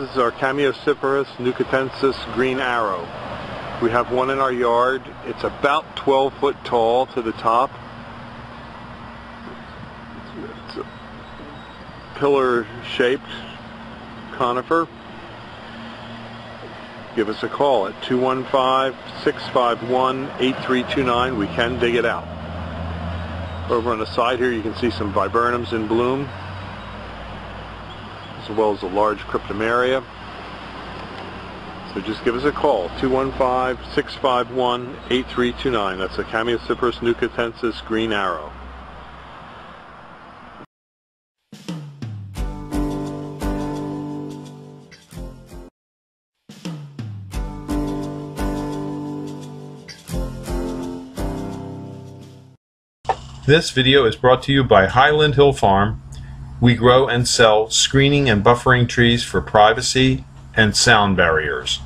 This is our Chamaecyparis nootkatensis green arrow. We have one in our yard. It's about 12 foot tall to the top. It's a pillar shaped conifer. Give us a call at 215-651-8329. We can dig it out. Over on the side here you can see some viburnums in bloom as well as a large cryptomeria. So just give us a call, 215-651-8329. That's a Chamaecyparis nootkatensis green arrow. This video is brought to you by Highland Hill Farm. We grow and sell screening and buffering trees for privacy and sound barriers.